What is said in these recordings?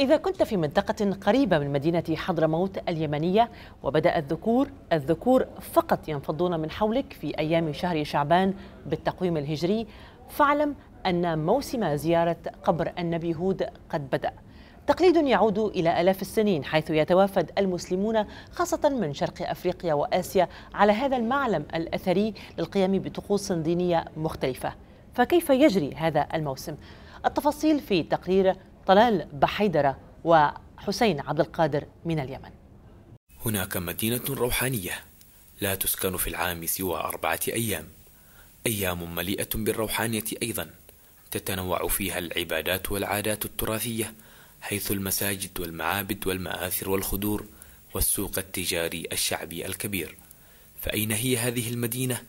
إذا كنت في منطقة قريبة من مدينة حضرموت اليمنية وبدأ الذكور الذكور فقط ينفضون من حولك في أيام شهر شعبان بالتقويم الهجري فاعلم أن موسم زيارة قبر النبي هود قد بدأ تقليد يعود إلى آلاف السنين حيث يتوافد المسلمون خاصة من شرق أفريقيا وآسيا على هذا المعلم الأثري للقيام بطقوس دينية مختلفة فكيف يجري هذا الموسم؟ التفاصيل في تقرير طلال بحيدرة وحسين عبد القادر من اليمن. هناك مدينة روحانية لا تسكن في العام سوى أربعة أيام. أيام مليئة بالروحانية أيضا تتنوع فيها العبادات والعادات التراثية حيث المساجد والمعابد والمآثر والخدور والسوق التجاري الشعبي الكبير. فأين هي هذه المدينة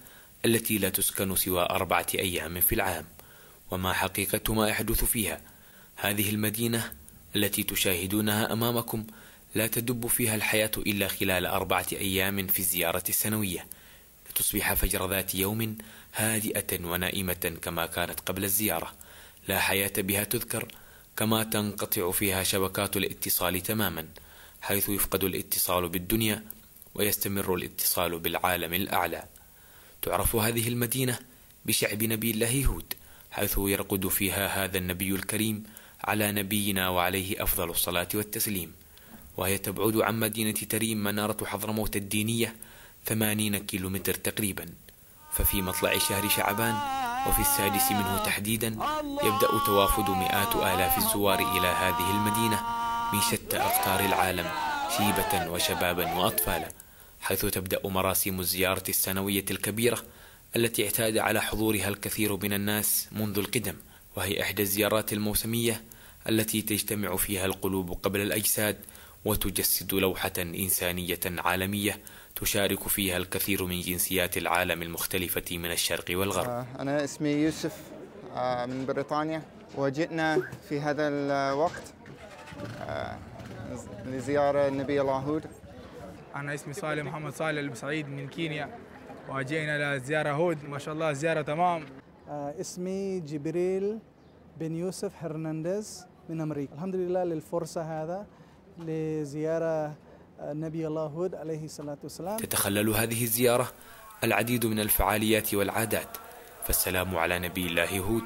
التي لا تسكن سوى أربعة أيام في العام؟ وما حقيقة ما يحدث فيها؟ هذه المدينة التي تشاهدونها أمامكم لا تدب فيها الحياة إلا خلال أربعة أيام في الزيارة السنوية. لتصبح فجر ذات يوم هادئة ونائمة كما كانت قبل الزيارة. لا حياة بها تذكر كما تنقطع فيها شبكات الاتصال تماما حيث يفقد الاتصال بالدنيا ويستمر الاتصال بالعالم الأعلى. تعرف هذه المدينة بشعب نبي الله هود حيث يرقد فيها هذا النبي الكريم على نبينا وعليه أفضل الصلاة والتسليم. وهي تبعد عن مدينة تريم منارة حضرموت الدينية ثمانين كيلومتر تقريبا. ففي مطلع شهر شعبان وفي السادس منه تحديدا يبدأ توافد مئات آلاف الزوار إلى هذه المدينة من شتى أقطار العالم شيبة وشبابا وأطفالا حيث تبدأ مراسم الزيارة السنوية الكبيرة التي اعتاد على حضورها الكثير من الناس منذ القدم. وهي إحدى الزيارات الموسمية التي تجتمع فيها القلوب قبل الأجساد وتجسد لوحة إنسانية عالمية تشارك فيها الكثير من جنسيات العالم المختلفة من الشرق والغرب. أنا اسمي يوسف من بريطانيا. وجئنا في هذا الوقت لزيارة النبي الله هود أنا اسمي صالح محمد صالح البسعيد من كينيا. وجئنا لزيارة هود. ما شاء الله زيارة تمام. اسمي جبريل بن يوسف هرنانديز من أمريكا. الحمد لله للفرصة هذا لزيارة نبي الله هود عليه الصلاة والسلام. تتخلل هذه الزيارة العديد من الفعاليات والعادات. فالسلام على نبي الله هود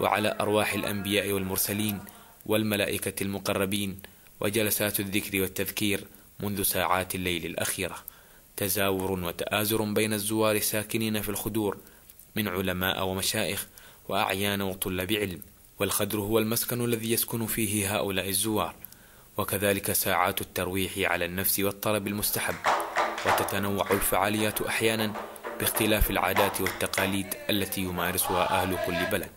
وعلى أرواح الأنبياء والمرسلين والملائكة المقربين وجلسات الذكر والتذكير منذ ساعات الليل الأخيرة. تزاور وتآزر بين الزوار الساكنين في الخدور من علماء ومشايخ وأعيان وطلاب علم والخدر هو المسكن الذي يسكن فيه هؤلاء الزوار. وكذلك ساعات الترويح على النفس والطلب المستحب. وتتنوع الفعاليات أحيانا باختلاف العادات والتقاليد التي يمارسها أهل كل بلد.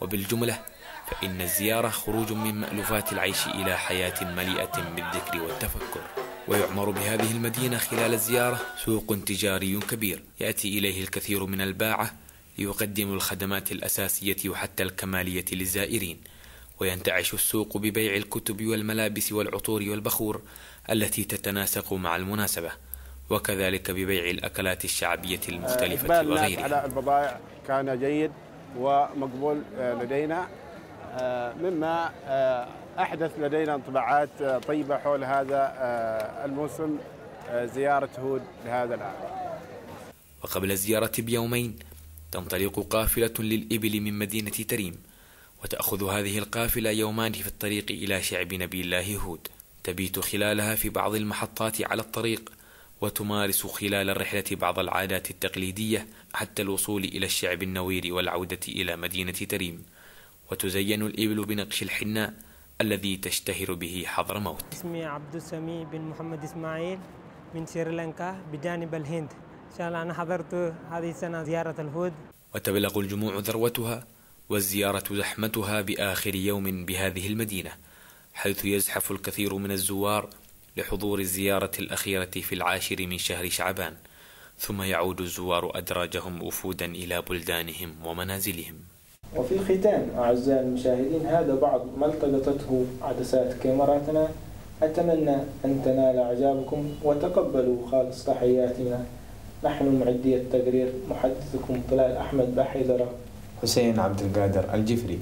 وبالجملة فإن الزيارة خروج من مألوفات العيش إلى حياة مليئة بالذكر والتفكر. ويعمر بهذه المدينة خلال الزيارة سوق تجاري كبير. يأتي إليه الكثير من الباعة ليقدموا الخدمات الأساسية وحتى الكمالية للزائرين وينتعش السوق ببيع الكتب والملابس والعطور والبخور التي تتناسق مع المناسبة وكذلك ببيع الأكلات الشعبية المختلفة وغيرها. على البضائع كان جيد ومقبول لدينا. مما أحدث لدينا انطباعات طيبة حول هذا الموسم زيارة هود لهذا العام. وقبل الزيارة بيومين تنطلق قافلة للإبل من مدينة تريم وتأخذ هذه القافلة يومان في الطريق إلى شعب نبي الله هود. تبيت خلالها في بعض المحطات على الطريق وتمارس خلال الرحلة بعض العادات التقليدية حتى الوصول إلى الشعب النوير والعودة إلى مدينة تريم. وتزين الإبل بنقش الحناء الذي تشتهر به حضرموت اسمي عبد السميع بن محمد إسماعيل من سريلانكا بجانب الهند. إن شاء الله أنا حضرت هذه السنة زيارة الهود. وتبلغ الجموع ذروتها والزيارة زحمتها بآخر يوم بهذه المدينة حيث يزحف الكثير من الزوار لحضور الزيارة الأخيرة في العاشر من شهر شعبان ثم يعود الزوار أدراجهم وفودا إلى بلدانهم ومنازلهم. وفي الختام أعزائي المشاهدين هذا بعض ما التقطته عدسات كاميراتنا. أتمنى أن تنال إعجابكم وتقبلوا خالص تحياتنا. نحن معدي التقرير. محدثكم طلال أحمد بحيدرة حسين عبد القادر الجفري.